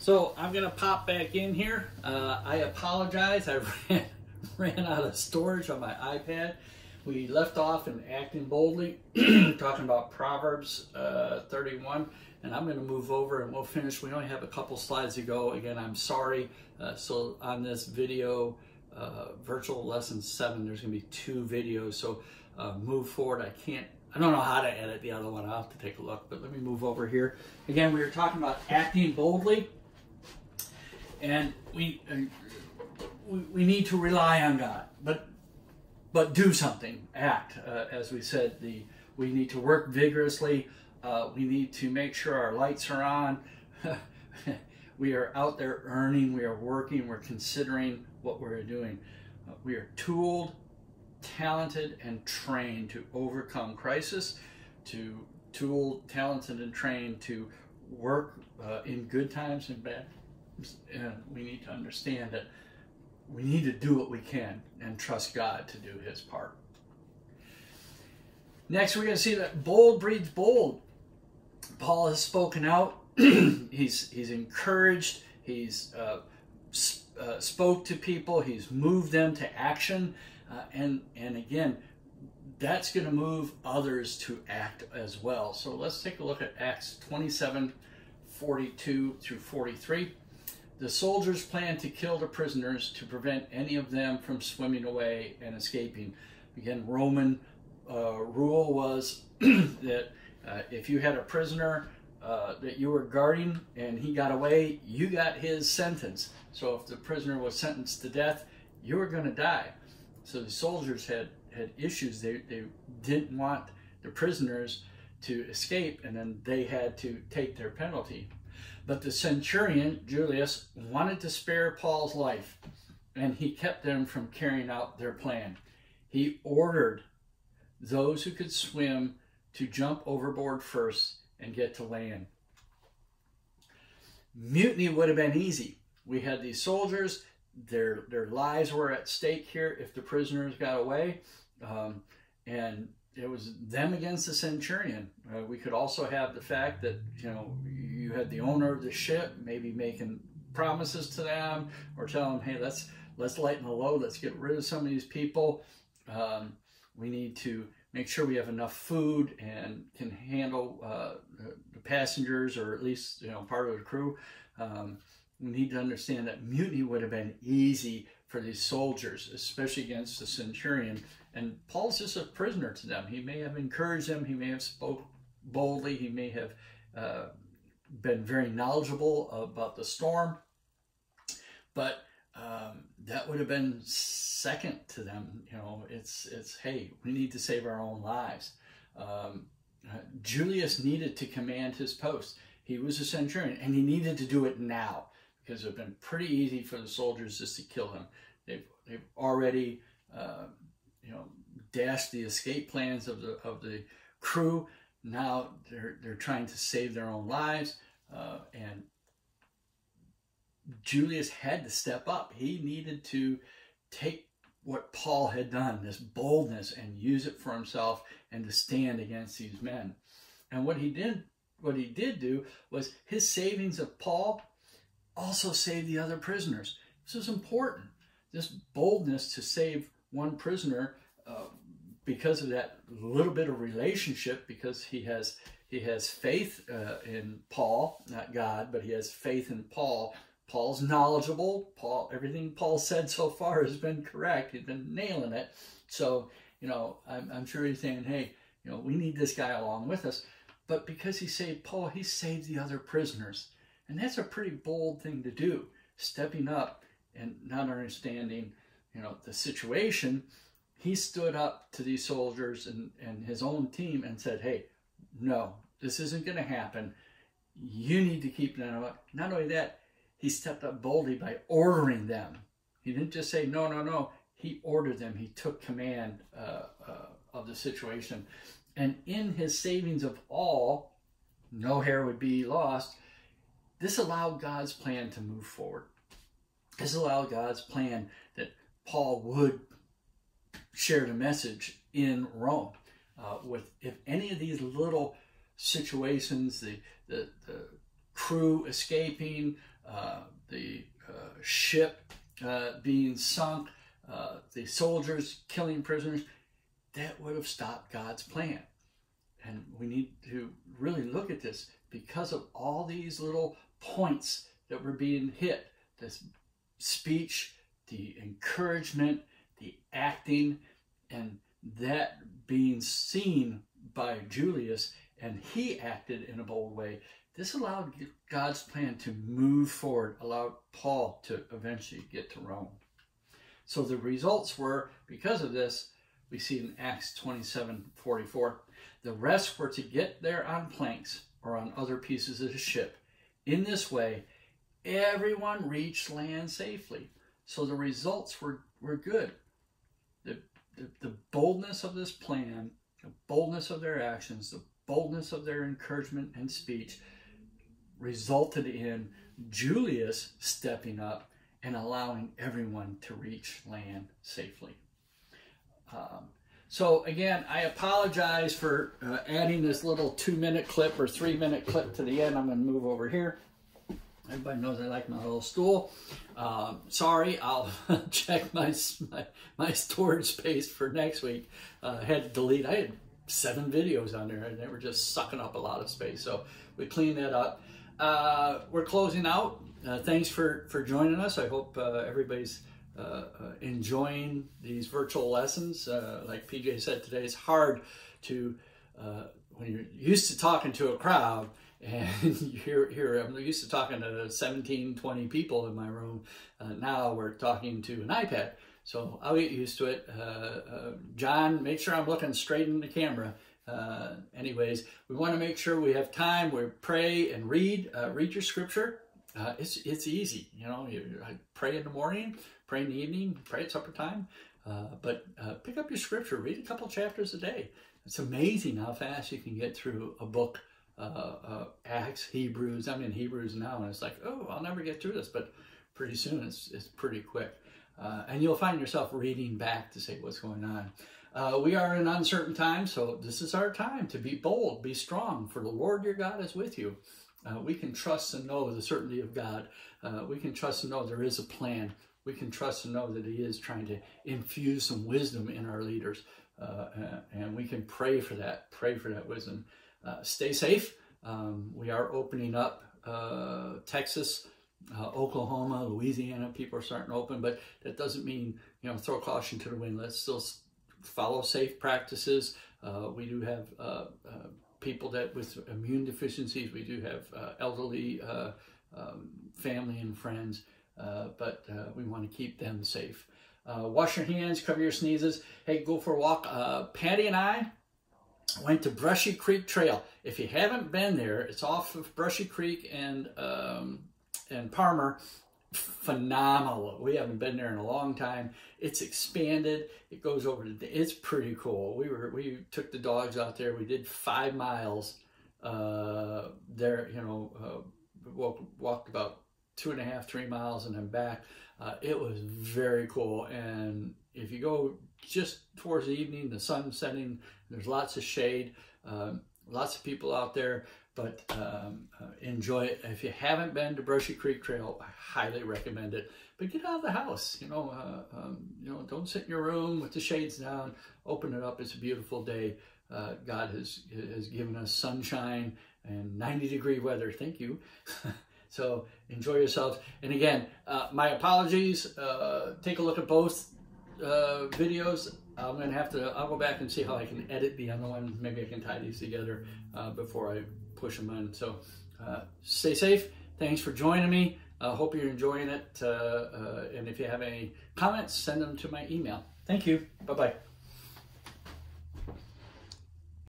So I'm gonna pop back in here. Uh, I apologize. I ran, ran out of storage on my iPad. We left off in Acting Boldly, talking about Proverbs uh, 31, and I'm going to move over and we'll finish. We only have a couple slides to go. Again, I'm sorry. Uh, so on this video, uh, virtual lesson 7, there's going to be two videos. So uh, move forward. I can't, I don't know how to edit the other one. I'll have to take a look, but let me move over here. Again, we were talking about acting boldly, and we, uh, we, we need to rely on God. But but do something, act. Uh, as we said, the we need to work vigorously. Uh, we need to make sure our lights are on. we are out there earning. We are working. We're considering what we're doing. Uh, we are tooled, talented, and trained to overcome crisis. To tool, talented, and trained to work uh, in good times and bad. And we need to understand that we need to do what we can and trust God to do his part. Next, we're going to see that bold breeds bold. Paul has spoken out. he's he's encouraged. He's uh, uh, spoke to people. He's moved them to action, uh, and and again, that's going to move others to act as well. So let's take a look at Acts 27, 42 through 43. The soldiers planned to kill the prisoners to prevent any of them from swimming away and escaping. Again, Roman uh, rule was that uh, if you had a prisoner uh, that you were guarding and he got away, you got his sentence. So if the prisoner was sentenced to death, you were going to die. So the soldiers had, had issues. They, they didn't want the prisoners to escape and then they had to take their penalty. But the centurion, Julius, wanted to spare Paul's life, and he kept them from carrying out their plan. He ordered those who could swim to jump overboard first and get to land. Mutiny would have been easy. We had these soldiers, their, their lives were at stake here if the prisoners got away. Um, and it was them against the centurion. Uh, we could also have the fact that you know you had the owner of the ship maybe making promises to them or telling them, hey, let's let's lighten the load, let's get rid of some of these people. Um, we need to make sure we have enough food and can handle uh, the passengers or at least you know part of the crew. Um, need to understand that mutiny would have been easy for these soldiers, especially against the centurion. And Paul's just a prisoner to them. He may have encouraged them. He may have spoke boldly. He may have uh, been very knowledgeable about the storm. But um, that would have been second to them. You know, it's it's hey, we need to save our own lives. Um, Julius needed to command his post. He was a centurion, and he needed to do it now because it would have been pretty easy for the soldiers just to kill him. They've, they've already, uh, you know, dashed the escape plans of the of the crew. Now they're they're trying to save their own lives, uh, and Julius had to step up. He needed to take what Paul had done, this boldness, and use it for himself and to stand against these men. And what he did, what he did do was his savings of Paul also save the other prisoners. This is important. This boldness to save one prisoner uh, because of that little bit of relationship, because he has he has faith uh, in Paul, not God, but he has faith in Paul. Paul's knowledgeable. Paul, everything Paul said so far has been correct. He's been nailing it. So, you know, I'm, I'm sure he's saying, hey, you know, we need this guy along with us. But because he saved Paul, he saved the other prisoners. And that's a pretty bold thing to do, stepping up and not understanding, you know, the situation. He stood up to these soldiers and, and his own team and said, hey, no, this isn't going to happen. You need to keep up. Not only that, he stepped up boldly by ordering them. He didn't just say, no, no, no. He ordered them. He took command uh, uh, of the situation. And in his savings of all, no hair would be lost, this allowed God's plan to move forward. This allowed God's plan that Paul would share the message in Rome. Uh, with if any of these little situations, the, the, the crew escaping, uh, the uh, ship uh, being sunk, uh, the soldiers killing prisoners, that would have stopped God's plan. And we need to really look at this because of all these little points that were being hit this speech, the encouragement, the acting, and that being seen by Julius, and he acted in a bold way. This allowed God's plan to move forward, allowed Paul to eventually get to Rome. So the results were, because of this, we see in Acts 27 44, the rest were to get there on planks or on other pieces of the ship. In this way, everyone reached land safely. So the results were, were good. The, the, the boldness of this plan, the boldness of their actions, the boldness of their encouragement and speech resulted in Julius stepping up and allowing everyone to reach land safely. Um, so again, I apologize for uh, adding this little two minute clip or three minute clip to the end. I'm going to move over here. Everybody knows I like my little stool. Um, sorry, I'll check my, my, my storage space for next week. Uh, I had to delete. I had seven videos on there, and they were just sucking up a lot of space. So we cleaned that up. Uh, we're closing out. Uh, thanks for for joining us. I hope uh, everybody's enjoying these virtual lessons. like PJ said today, it's hard to when you're used to talking to a crowd and here, here I'm used to talking to 17, 20 people in my room. Uh, now we're talking to an iPad. So I'll get used to it. Uh, uh, John, make sure I'm looking straight in the camera. Uh, anyways, we want to make sure we have time. We pray and read. Uh, read your scripture. Uh, it's it's easy. You know, you, pray in the morning, pray in the evening, pray at supper time. but pick up your scripture. Read a couple chapters a day. It's amazing how fast you can get through a book uh, uh, Acts, Hebrews. I'm in Hebrews now, and it's like, oh, I'll never get through this, but pretty soon it's, it's pretty quick. Uh, and you'll find yourself reading back to say what's going on. Uh, we are in uncertain times, so this is our time to be bold, be strong, for the Lord your God is with you. Uh, we can trust and know the certainty of God. Uh, we can trust and know there is a plan. We can trust and know that He is trying to infuse some wisdom in our leaders. and we can pray for that, pray for that wisdom. Uh, stay safe. Um, we are opening up uh, Texas, uh, Oklahoma, Louisiana. People are starting to open, but that doesn't mean you know throw caution to the wind. Let's still follow safe practices. Uh, we do have uh, people that with immune deficiencies. We do have uh, elderly uh, um, family and friends, uh, but we want to keep them safe. wash your hands, cover your sneezes. Hey, go for a walk. Patty and I went to Brushy Creek Trail. If you haven't been there, it's off of Brushy Creek and um, and Parmer. Phenomenal. We haven't been there in a long time. It's expanded. It goes over to. It's pretty cool. We were we took the dogs out there. We did five miles uh, there. You know, uh, walked, walked about two and a half, three miles, and then back. Uh, it was very cool. And if you go just towards the evening, the sun setting, there's lots of shade, um, lots of people out there, but um, uh, enjoy it. If you haven't been to Brushy Creek Trail, I highly recommend it. But get out of the house, you know, uh, um, you know, don't sit in your room with the shades down. Open it up. It's a beautiful day. Uh, God has has given us sunshine and 90 degree weather. Thank you. so enjoy yourselves. And again, uh, my apologies. Uh, take a look at both uh, videos. I'm gonna have to. I'll go back and see how I can edit the other one. Maybe I can tie these together uh, before I push them in. So uh, stay safe. Thanks for joining me. I hope you're enjoying it. Uh, uh, and if you have any comments, send them to my email. Thank you. Bye bye.